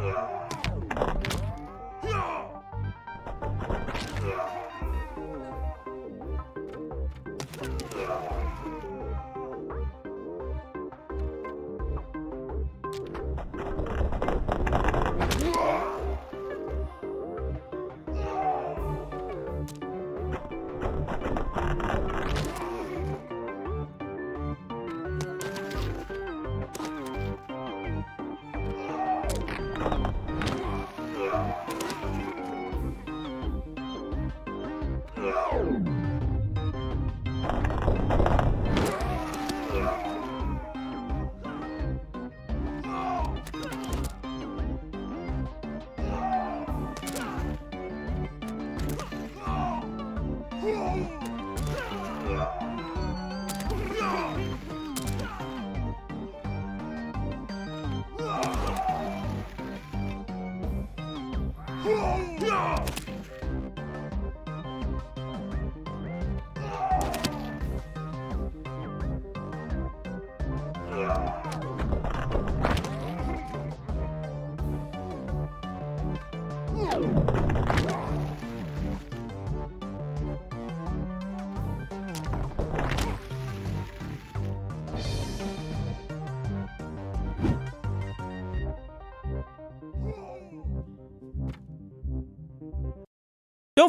Yeah. No.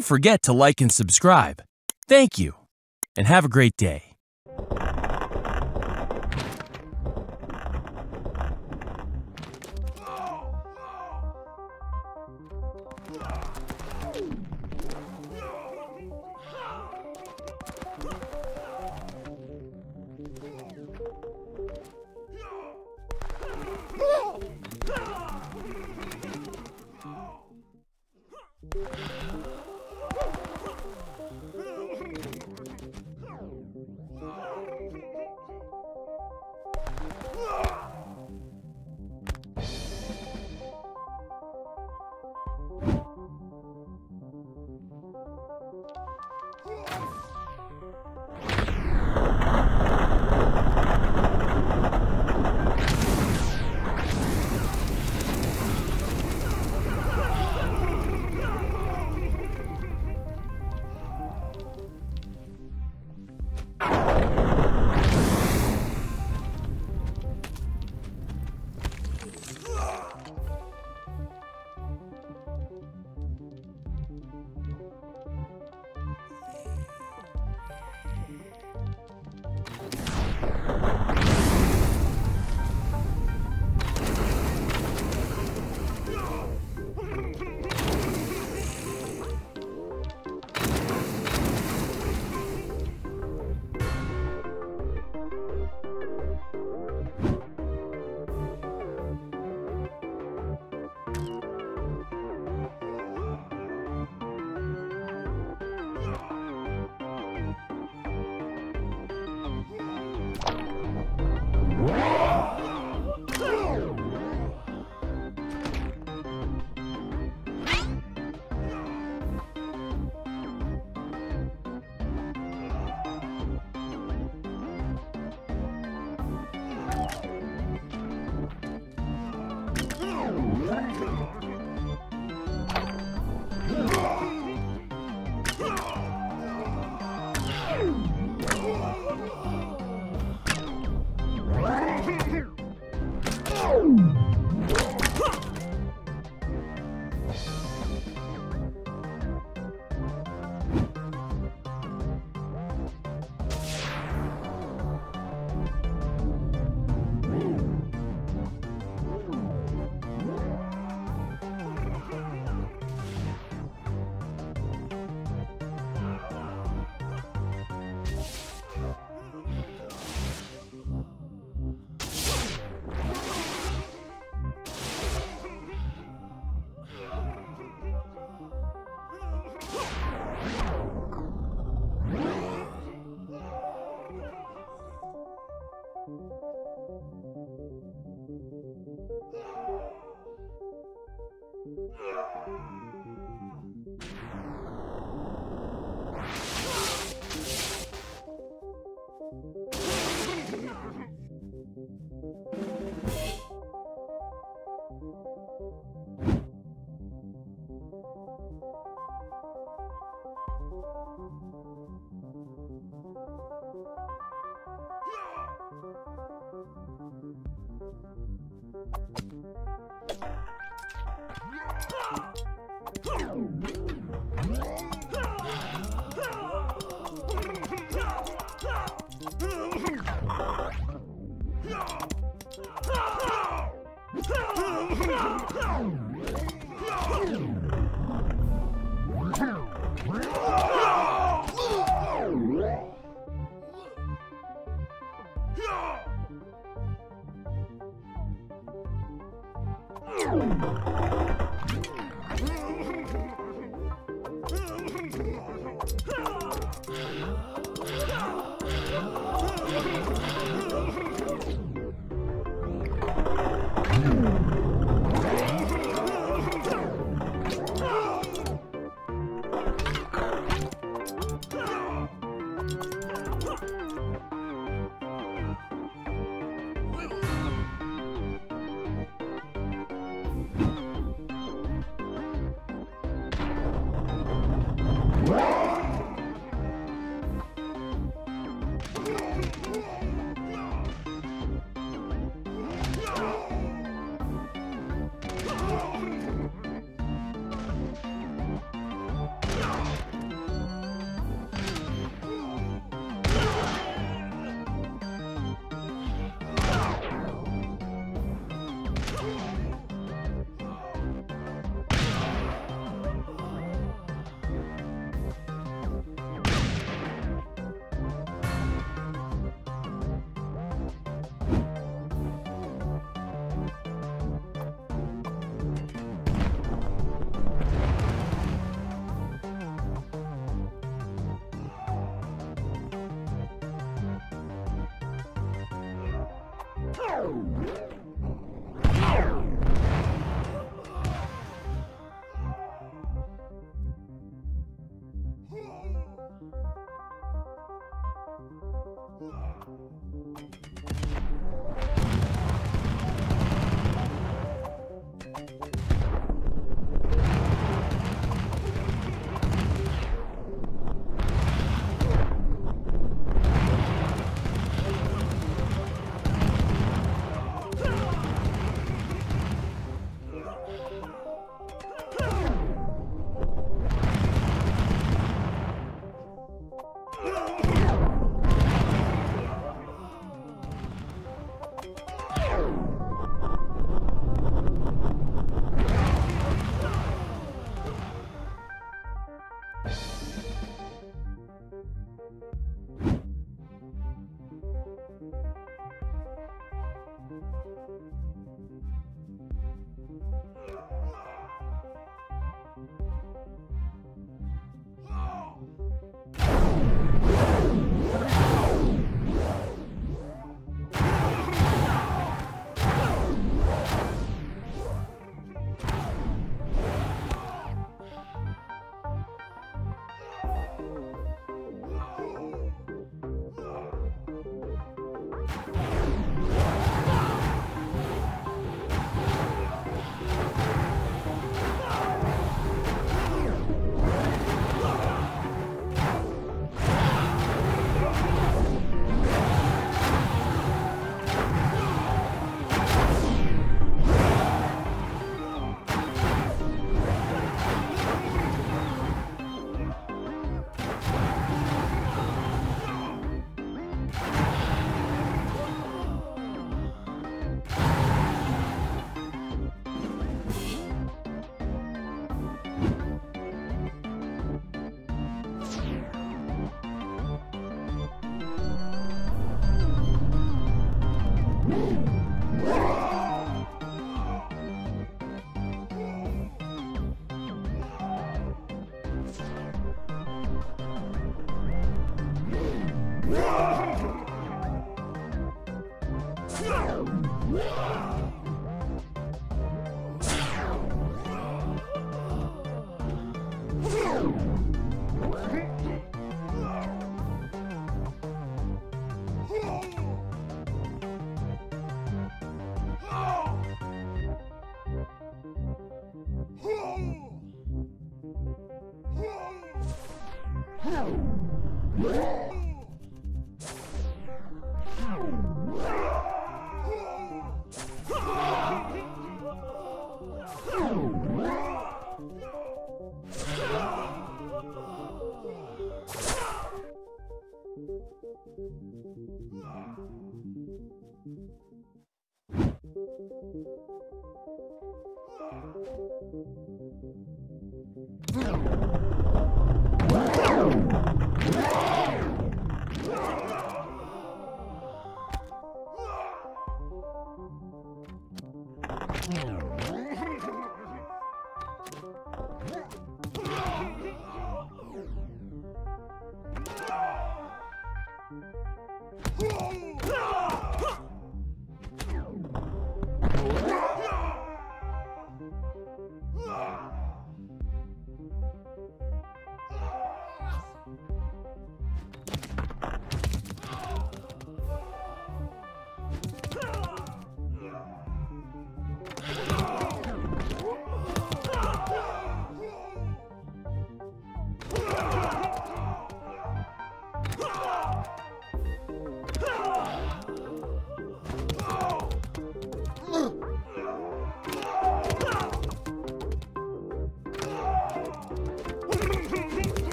Don't forget to like and subscribe. Thank you, and have a great day.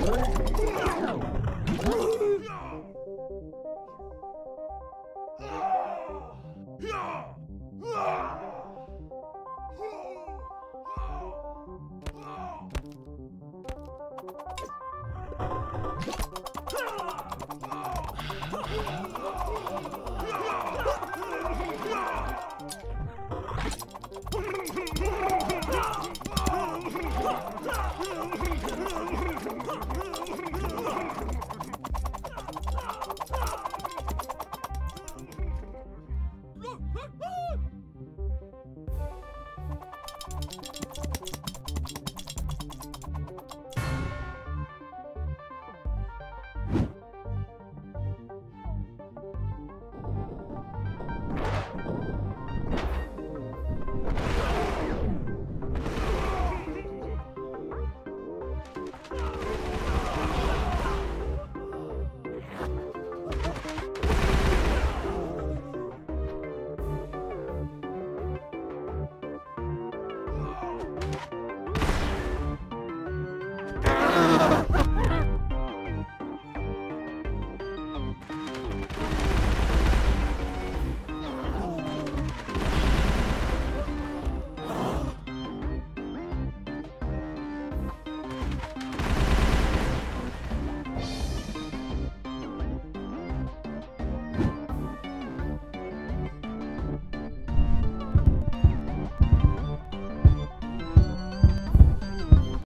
What?